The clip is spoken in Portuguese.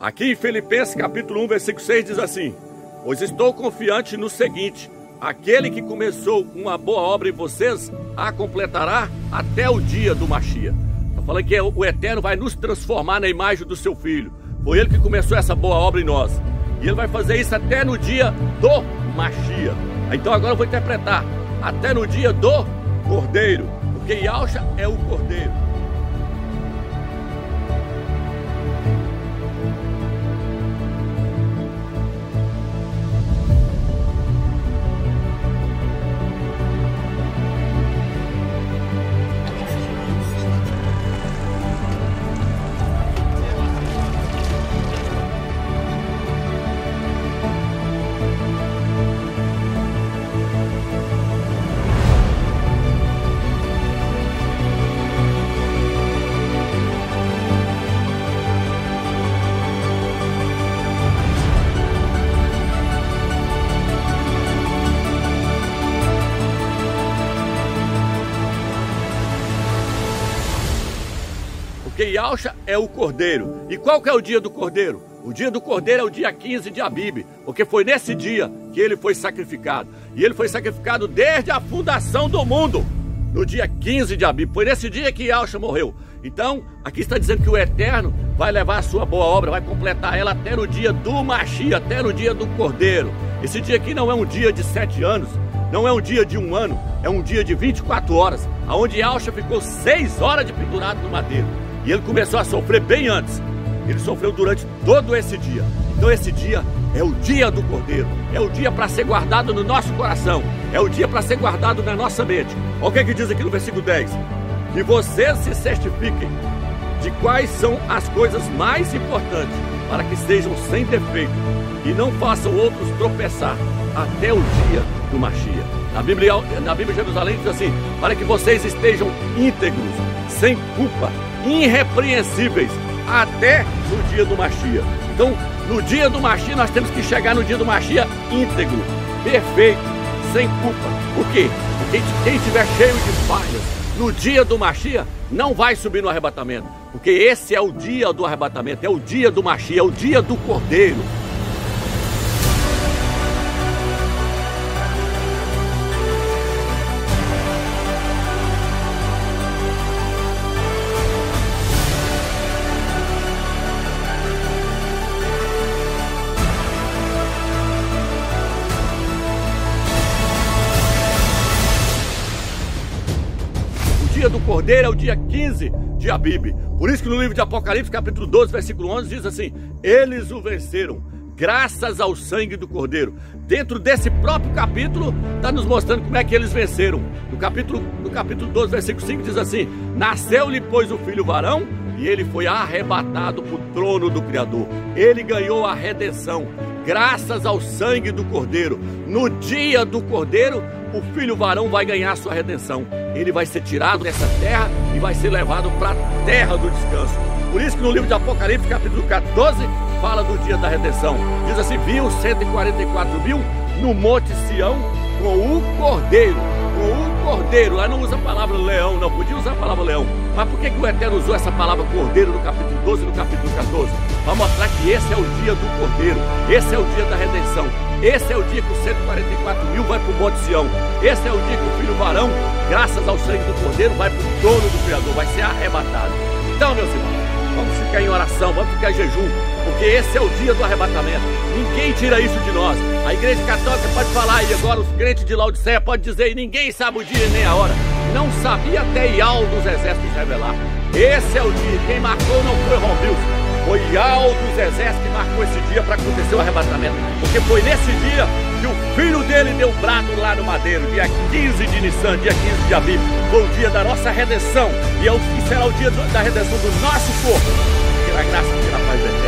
Aqui em Filipenses capítulo 1, versículo 6 diz assim: Pois estou confiante no seguinte: aquele que começou uma boa obra em vocês, a completará até o dia do Machia. Eu falei que o Eterno vai nos transformar na imagem do seu filho. Foi ele que começou essa boa obra em nós. E ele vai fazer isso até no dia do Machia. Então agora eu vou interpretar. Até no dia do Cordeiro. Porque Yalcha é o Cordeiro. Yalcha é o cordeiro. E qual que é o dia do cordeiro? O dia do cordeiro é o dia 15 de Abib, porque foi nesse dia que ele foi sacrificado. E ele foi sacrificado desde a fundação do mundo, no dia 15 de Abib. Foi nesse dia que Yalcha morreu. Então, aqui está dizendo que o Eterno vai levar a sua boa obra, vai completar ela até no dia do Machia, até no dia do Cordeiro. Esse dia aqui não é um dia de sete anos, não é um dia de um ano, é um dia de 24 horas, onde Alcha ficou seis horas de pendurado no madeiro. E ele começou a sofrer bem antes. Ele sofreu durante todo esse dia. Então esse dia é o dia do Cordeiro. É o dia para ser guardado no nosso coração. É o dia para ser guardado na nossa mente. Olha o que, é que diz aqui no versículo 10. Que vocês se certifiquem de quais são as coisas mais importantes para que sejam sem defeito e não façam outros tropeçar até o dia do Machia. Na Bíblia, na Bíblia Jerusalém diz assim: para que vocês estejam íntegros, sem culpa, irrepreensíveis até no dia do Machia. Então, no dia do Machia, nós temos que chegar no dia do Machia íntegro, perfeito, sem culpa. Por quê? Porque quem estiver cheio de falhas no dia do Machia não vai subir no arrebatamento. Porque esse é o dia do arrebatamento, é o dia do Machia, é o dia do Cordeiro. Dia do Cordeiro é o dia 15 de Abib. Por isso que no livro de Apocalipse, capítulo 12, versículo 11, diz assim: Eles o venceram, graças ao sangue do Cordeiro. Dentro desse próprio capítulo, está nos mostrando como é que eles venceram. No capítulo, no capítulo 12, versículo 5, diz assim: Nasceu-lhe, pois, o filho varão, e ele foi arrebatado para o trono do Criador. Ele ganhou a redenção, graças ao sangue do Cordeiro. No dia do Cordeiro, o filho varão vai ganhar sua redenção ele vai ser tirado dessa terra e vai ser levado para a terra do descanso. Por isso que no livro de Apocalipse, capítulo 14, fala do dia da redenção. Diz assim: viu 144 mil no Monte Sião com o Cordeiro. Com o Cordeiro. Lá não usa a palavra leão, não podia usar a palavra leão. Mas por que, que o Eterno usou essa palavra Cordeiro no capítulo 12 e no capítulo 14? Para mostrar que esse é o dia do Cordeiro, esse é o dia da redenção. Esse é o dia que os 144 mil vai para o Monte Sião. Esse é o dia que o filho varão, graças ao sangue do Cordeiro, vai para o trono do Criador, vai ser arrebatado. Então, meus irmãos, vamos ficar em oração, vamos ficar em jejum, porque esse é o dia do arrebatamento. Ninguém tira isso de nós. A igreja católica pode falar e agora os crentes de Laodiceia podem dizer e ninguém sabe o dia nem a hora. Não sabia até Ial dos exércitos revelar. Esse é o dia. Quem marcou não foi Romilson. Foi Ial dos exércitos que marcou esse dia para acontecer o arrebatamento. Porque foi nesse dia que o filho dele deu brado lá no madeiro, dia 15 de Nissan, dia 15 de Abib. Foi o dia da nossa redenção. E, é o, e será o dia da redenção do nosso corpo. Que a graça e a paz